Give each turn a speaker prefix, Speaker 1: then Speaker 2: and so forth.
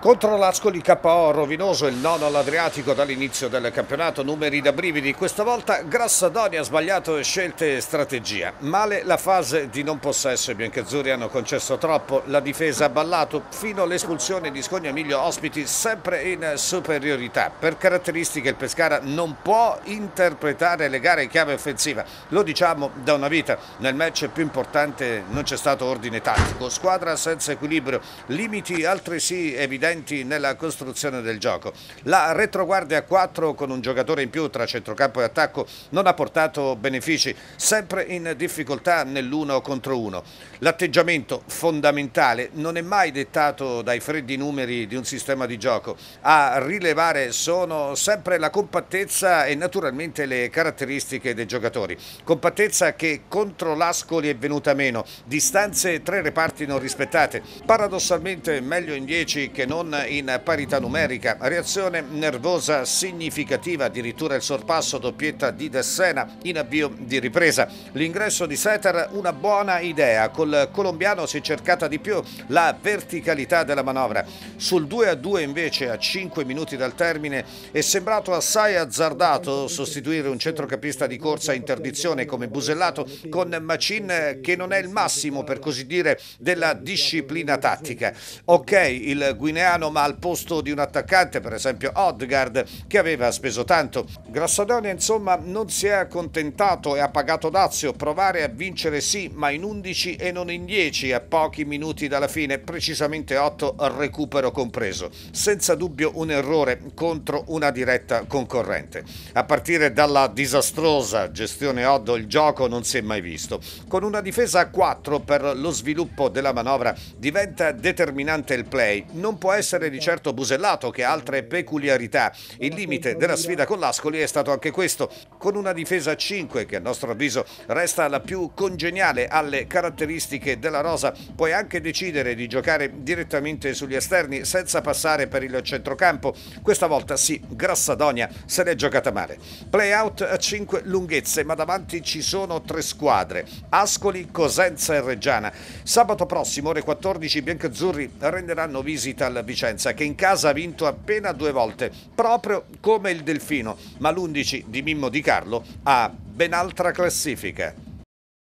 Speaker 1: Contro l'Ascoli KO rovinoso il nono all'Adriatico dall'inizio del campionato, numeri da brividi. Questa volta Grassadoni ha sbagliato scelte e strategia. Male la fase di non possesso, i biancazzurri hanno concesso troppo, la difesa ha ballato fino all'espulsione di Scognamiglio ospiti sempre in superiorità. Per caratteristiche il Pescara non può interpretare le gare in chiave offensiva, lo diciamo da una vita. Nel match più importante non c'è stato ordine tattico, squadra senza equilibrio, limiti altresì evidenti presenti nella costruzione del gioco. La retroguardia a 4 con un giocatore in più tra centrocampo e attacco non ha portato benefici, sempre in difficoltà nell'uno contro uno. L'atteggiamento fondamentale non è mai dettato dai freddi numeri di un sistema di gioco. A rilevare sono sempre la compattezza e naturalmente le caratteristiche dei giocatori. Compattezza che contro l'Ascoli è venuta meno, distanze tre reparti non rispettate, paradossalmente meglio in 10 che non non in parità numerica. Reazione nervosa significativa, addirittura il sorpasso doppietta di Dessena in avvio di ripresa. L'ingresso di Seter una buona idea, col colombiano si è cercata di più la verticalità della manovra. Sul 2 a 2 invece a 5 minuti dal termine è sembrato assai azzardato sostituire un centrocampista di corsa interdizione come Busellato con Macin che non è il massimo per così dire della disciplina tattica. Ok, il guineano italiano ma al posto di un attaccante, per esempio Odgard, che aveva speso tanto. Grassadonia insomma non si è accontentato e ha pagato dazio, provare a vincere sì, ma in 11 e non in 10 a pochi minuti dalla fine, precisamente 8 recupero compreso. Senza dubbio un errore contro una diretta concorrente. A partire dalla disastrosa gestione Oddo il gioco non si è mai visto. Con una difesa a 4 per lo sviluppo della manovra diventa determinante il play. Non può essere essere di certo Busellato che ha altre peculiarità. Il limite della sfida con l'Ascoli è stato anche questo, con una difesa a 5 che a nostro avviso resta la più congeniale alle caratteristiche della rosa. Puoi anche decidere di giocare direttamente sugli esterni senza passare per il centrocampo. Questa volta sì, Grassadonia se l'è giocata male. Play out a 5 lunghezze, ma davanti ci sono tre squadre: Ascoli, Cosenza e Reggiana. Sabato prossimo, ore 14, i biancazzurri renderanno visita al Vicenza che in casa ha vinto appena due volte, proprio come il Delfino, ma l'11 di Mimmo Di Carlo ha ben altra classifica.